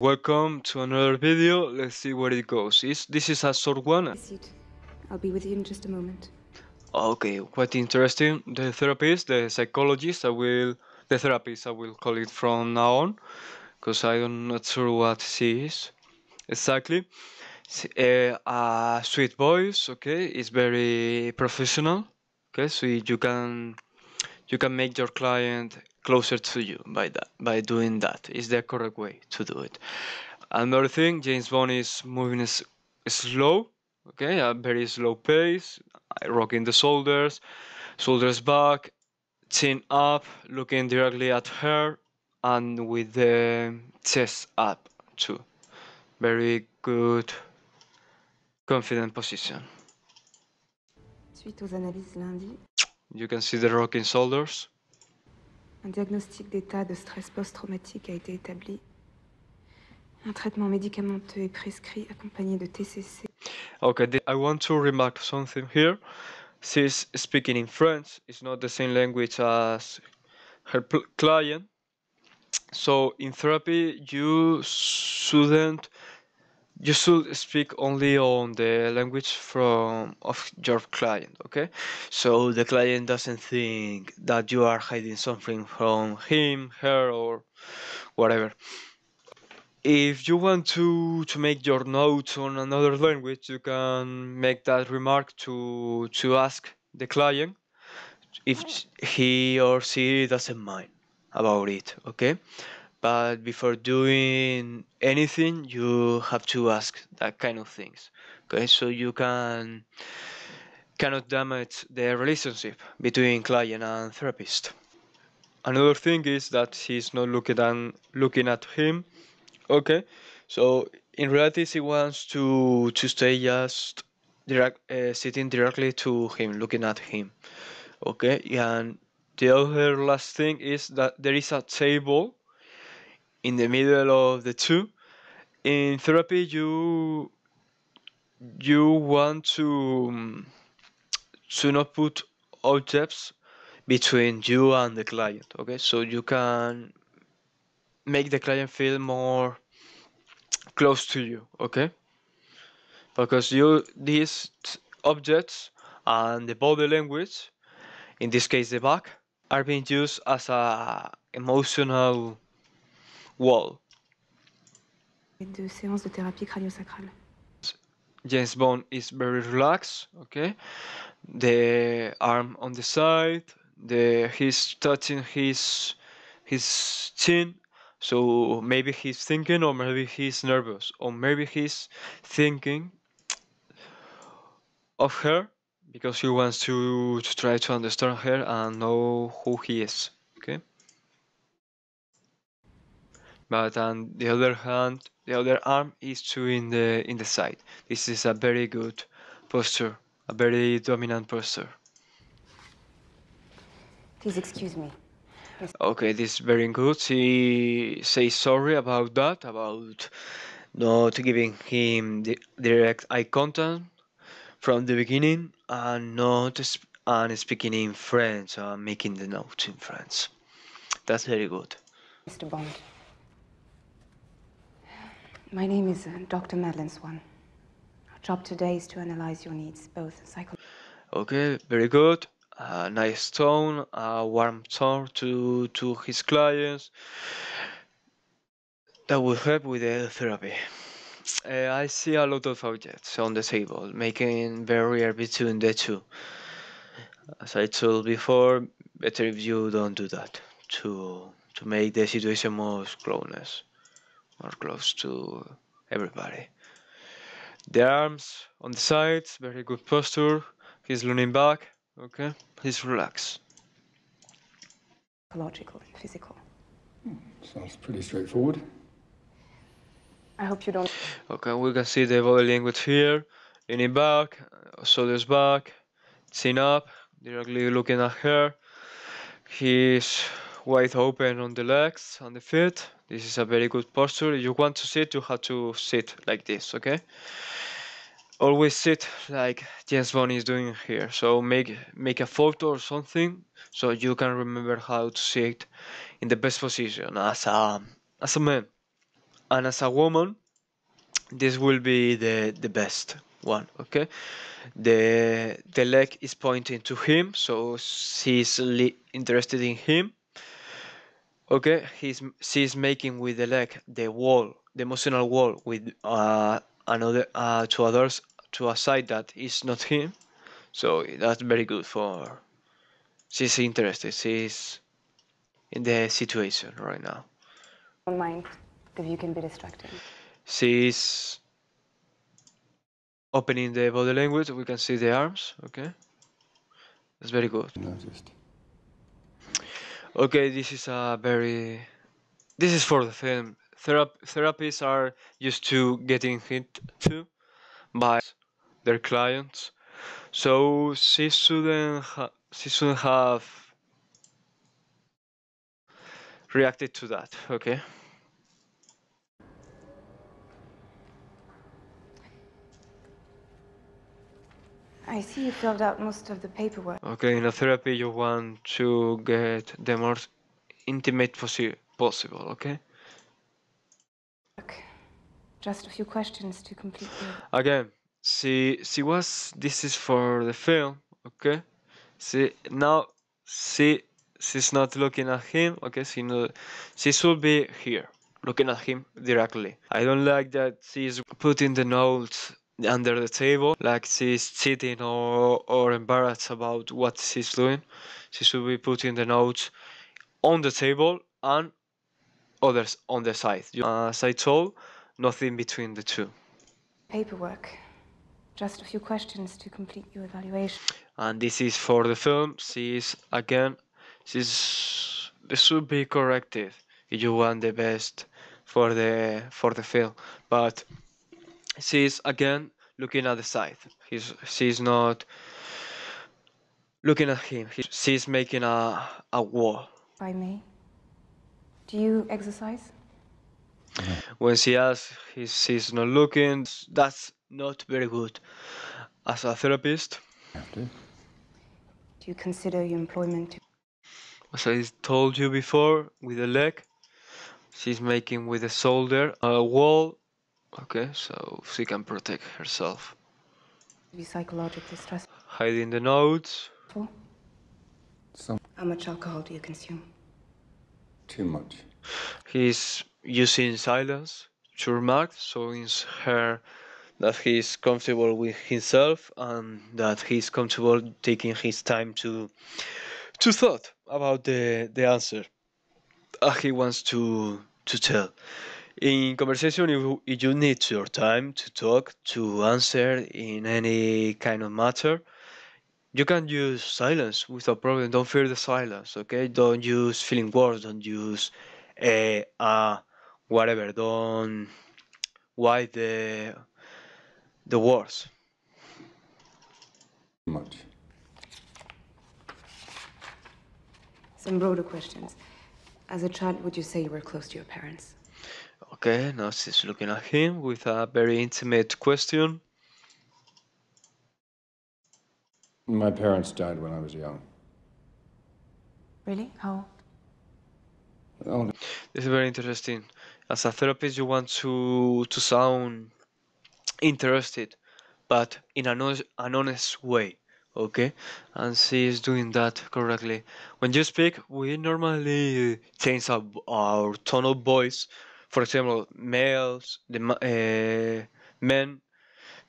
Welcome to another video. Let's see where it goes. Is this is a short one? I'll be with you in just a moment. Okay, quite interesting. The therapist, the psychologist, I will, the therapist, I will call it from now on, because I'm not sure what she is exactly. Uh, a sweet voice, okay, it's very professional. Okay, so you can you can make your client closer to you by that by doing that. Is the correct way to do it? Another thing james bond is moving is slow okay a very slow pace rocking the shoulders shoulders back chin up looking directly at her and with the chest up too. Very good confident position. Suite aux analyses lundi, you can see the rocking shoulders un diagnostic d'état de stress post-traumatique a été établi. Un traitement médicamenteux est prescrit accompagné de TCC. Okay, I want to remark something here. She's speaking in French. It's not the same language as her client. So in therapy, you shouldn't you should speak only on the language from of your client okay? So the client doesn't think that you are hiding something from him her or whatever. If you want to to make your notes on another language you can make that remark to to ask the client if he or she doesn't mind about it okay but before doing anything you have to ask that kind of things. Okay so you can cannot damage the relationship between client and therapist. Another thing is that he's not looking at looking at him. Okay so in reality she wants to to stay just direct uh, sitting directly to him looking at him. Okay and the other last thing is that there is a table in the middle of the two. In therapy, you you want to um, to not put objects between you and the client. Okay, so you can make the client feel more close to you. Okay, because you these objects and the body language, in this case the back, are being used as a emotional wall. De séances de thérapie crânio-sacrale. James Bond is very relaxed, okay? The arm on the side, the he's touching his his chin, so maybe he's thinking or maybe he's nervous or maybe he's thinking of her because he wants to, to try to understand her and know who he is, okay? But on the other hand the other arm is to in the in the side this is a very good posture a very dominant posture please excuse me okay this is very good he says sorry about that about not giving him the direct eye contact from the beginning and not and speaking in French and making the notes in French. That's very good. Mr. Bond, my name is uh, Dr. Madeleine Swann. Our job today is to analyze your needs, both psychological. Okay, very good. A nice tone, a warm tone to to his clients. That will help with the therapy. Uh, I see a lot of objects on the table, making barrier between the two. As I told before, better if you don't do that to to make the situation more closeness more close to everybody. The arms on the sides, very good posture. He's leaning back, okay? He's relaxed. Psychological and physical. Hmm, sounds pretty straightforward. I hope you don't. Okay, we can see the body language here. Leaning back, shoulders back, chin up, directly looking at her. He's wide open on the legs and the feet. This is a very good posture. If you want to sit, you have to sit like this, okay? Always sit like James Bond is doing here. So make make a photo or something so you can remember how to sit in the best position as a as a man. and as a woman this will be the the best one okay the the leg is pointing to him so she's interested in him okay he's she's making with the leg the wall the emotional wall with uh, another uh, to others to a side that is not him so that's very good for she's interested she's in the situation right now Don't mind if you can be distracting. she's opening the body language we can see the arms okay that's very good Noticed. Okay this is a very this is for the film Therap- therapists are used to getting hit to by their clients. So she shouldn't ha- she shouldn't have reacted to that okay I see you filled out most of the paperwork. okay in a therapy you want to get the most intimate possi- possible okay Okay. Just a few questions to complete the... again she she was this is for the film okay see now she she's not looking at him okay she no, she should be here looking at him directly i don't like that she's putting the notes under the table like she's cheating or or embarrassed about what she's doing. She should be putting the notes on the table and others on the side. As i told nothing between the two. Paperwork. Just a few questions to complete your evaluation. and this is for the film. She's again she's this should be corrected if you want the best for the for the film. But she's again looking at the side he's she's not looking at him He- she's making a a wall By me? Do you exercise? when she asks he's, she's not looking that's not very good as a therapist Have to. Do you consider your employment. As I told you before, with the leg, she's making with the shoulder a wall. Okay, so she can protect herself. be psychologically stressful? Hiding the notes. Some How much alcohol do you consume? too much. He's using silence to remark, showing her that he's comfortable with himself and that he's comfortable taking his time to to thought about the the answer uh, he wants to to tell. In conversation, if you, you need your time to talk to answer in any kind of matter, you can use silence without problem. Don't fear the silence, okay? Don't use feeling words. Don't use uh, uh whatever. Don't why the the words. Too much. Some broader questions. As a child, would you say you were close to your parents? Okay, now she's looking at him with a very intimate question. My parents died when I was young. Really? How? Oh, This is very interesting. As a therapist, you want to to sound interested, but in an, an honest way. Okay, and she is doing that correctly. When you speak, we normally change our, our tone of voice. For example, males, the uh, men,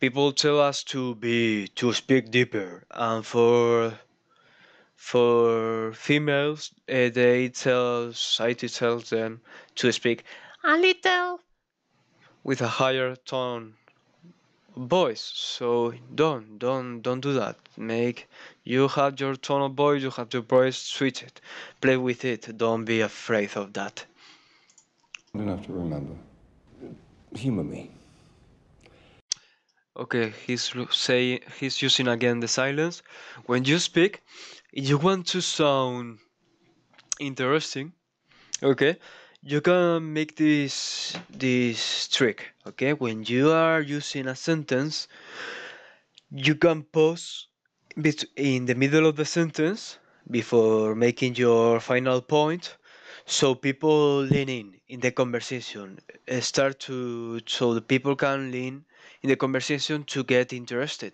people tell us to be to speak deeper, and for for females, uh, they tell society tells them to speak a little with a higher tone voice. So don't don't don't do that. Make you have your tone of voice, you have your voice, switch it, play with it. Don't be afraid of that. I don't have to remember. Humor me. Okay, he's saying he's using again the silence. When you speak, you want to sound interesting, okay, you can make this this trick. Okay, when you are using a sentence, you can pause in the middle of the sentence before making your final point so people lean in in the conversation. Uh, start to so the people can lean in the conversation to get interested.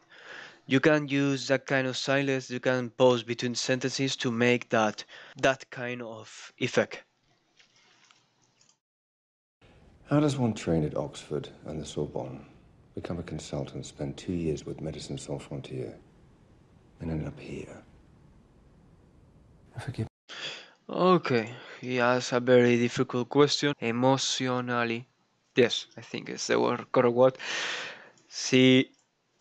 You can use that kind of silence you can pause between sentences to make that that kind of effect. How does one train at Oxford and the Sorbonne, become a consultant, spend two years with Médecins Sans Frontières, and end up here? Okay he asks a very difficult question emotionally. Yes i think it's the word correct word. She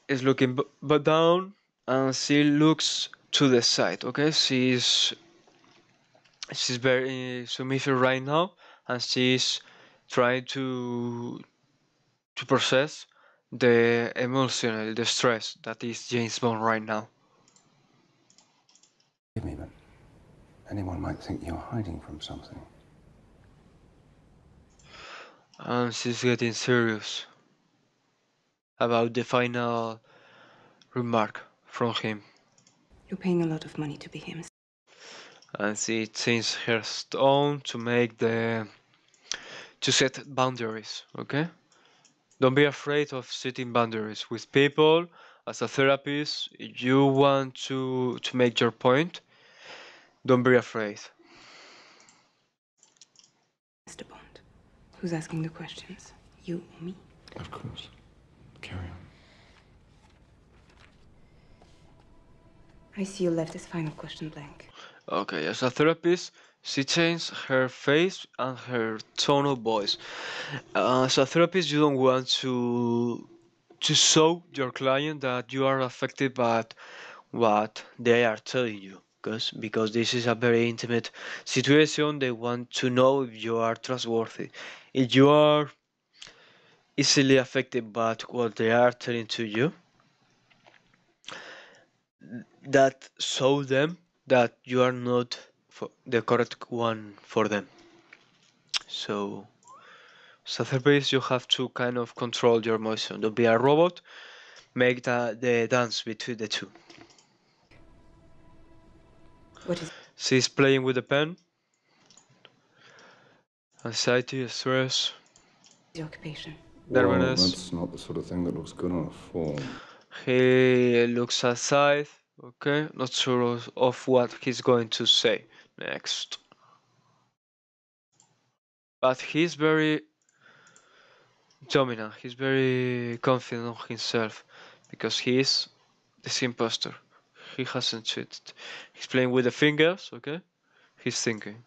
is looking but down and she looks to the side okay? She's she's very submissive right now and she's trying to to process the emotional the stress that is james bond right now. Me, but anyone might think you're hiding from something. and she's getting serious about the final remark from him You're paying a lot of money to be him. and she changed her tone to make the to set boundaries okay don't be afraid of setting boundaries with people as a therapist you want to to make your point don't be afraid Mr. Bond. Who's asking the questions? You or me? Of course. Carry on. I see you left this final question blank. Okay, as a therapist, she changed her face and her tone of voice. Uh, as a therapist, you don't want to to show your client that you are affected by what they are telling you, because because this is a very intimate situation. They want to know if you are trustworthy. If you are easily affected by what they are telling to you, that show them that you are not the correct one for them. So, as a therapist, you have to kind of control your emotion. Don't be a robot. Make the, the dance between the two. What is She's playing with the pen. Anxiety, stress, The occupation? Well, nervousness. that's not the sort of thing that looks good on a form. He looks aside. Okay, not sure of, of what he's going to say next. But he's very dominant. He's very confident of himself because he is the imposter. He hasn't cheated. He's playing with the fingers. Okay, he's thinking.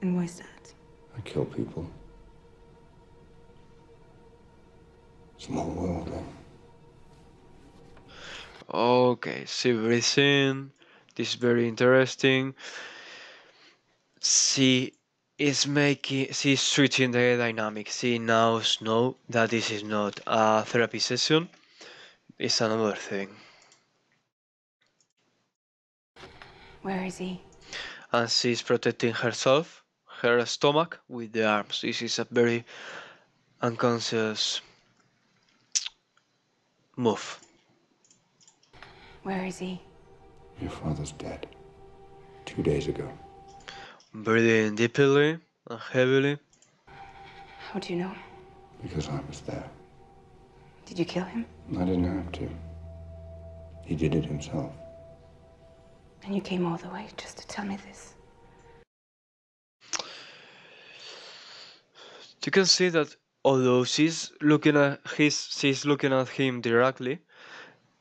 And why is that? I kill people. Small world, eh? Okay, see everything. This is very interesting. She is making, she is switching the dynamic. She now knows that this is not a therapy session. It's another thing. Where is he? And she's protecting herself, her stomach, with the arms. This is a very unconscious move. Where is he? Your father's dead. Two days ago. Breathing deeply and heavily. How do you know? Because I was there. Did you kill him? I didn't have to. He did it himself. And you came all the way just to tell me this? You can see that although she's looking at his, she's looking at him directly,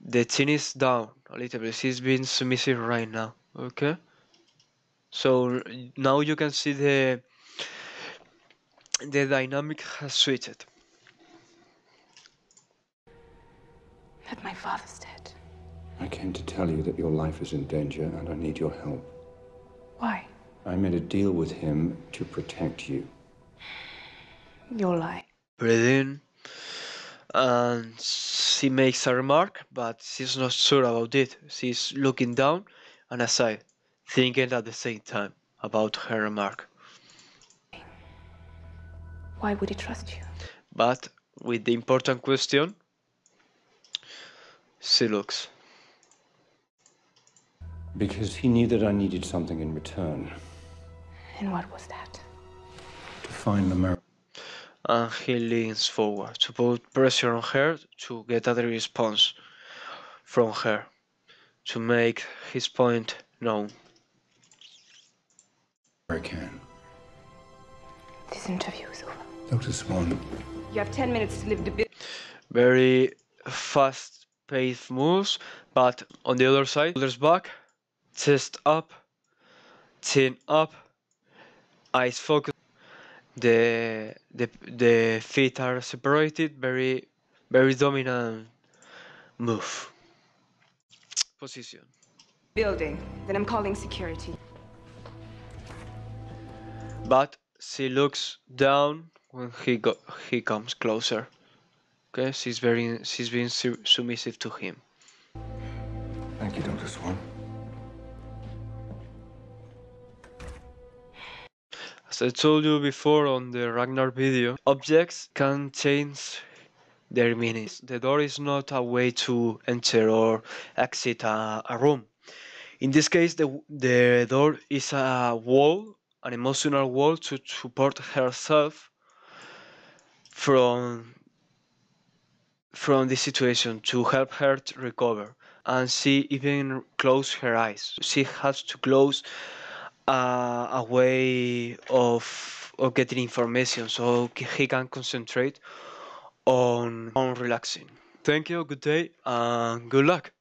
the chin is down a little bit. She's being submissive right now. Okay. So now you can see the the dynamic has switched. That my father's dead. I came to tell you that your life is in danger and I need your help. Why? I made a deal with him to protect you. You're lying. Breathe in, and she makes a remark, but she's not sure about it. She's looking down and aside, thinking at the same time about her remark. Why would he trust you? But with the important question, she looks. Because he knew that I needed something in return. And what was that? To find the mirror. And he leans forward to put pressure on her to get a response from her, to make his point known. I can. This interview is over. Dr. Swann, You have 10 minutes to leave the building. Very fast paced moves, but on the other side, shoulders back, chest up, chin up, eyes focused. The the the feet are separated, very very dominant move. Position. Building. Then I'm calling security. But she looks down when he go he comes closer. Okay, she's very she's being su- submissive to him. thank you, Dr. Swann. As I told you before on the Ragnar video, objects can change their meanings. The door is not a way to enter or exit a, a room. In this case, the, the door is a wall, an emotional wall to support herself from from this situation to help her to recover. And she even closed her eyes. She has to close uh, a way of of getting information so he can concentrate on on relaxing. Thank you, good day, and good luck.